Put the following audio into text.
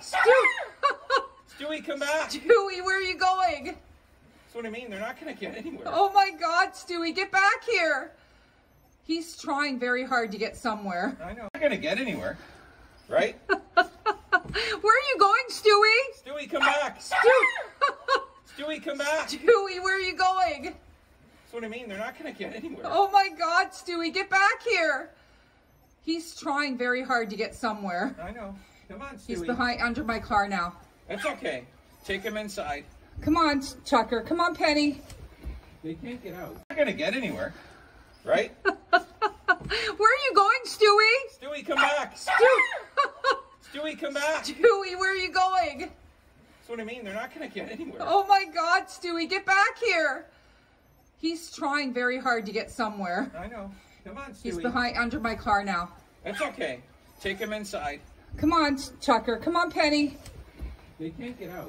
Stu- Stewie, come back. Stewie, where are you going? That's what I mean. They're not going to get anywhere. Oh my God, Stewie, get back here. He's trying very hard to get somewhere. I know. They're going to get anywhere. Right? Where are you going, Stewie? Stewie, come back. Stu- Stewie, come back. Stewie, where are you going? That's what I mean. They're not going to get anywhere. Oh my God, Stewie, get back here. He's trying very hard to get somewhere. I know. Come on, Stewie. He's behind under my car now. That's okay. Take him inside. Come on, Tucker. Come on, Penny. They can't get out. They're not going to get anywhere. Right? Where are you going, Stewie? Stewie, come back. Stu- Stewie, come back. Stewie, where are you going? That's what I mean. They're not going to get anywhere. Oh my God, Stewie, get back here. He's trying very hard to get somewhere. I know. Come on, Stewie. He's behind under my car now. That's okay. Take him inside. Come on, Chucker. Come on, Penny. They can't get out.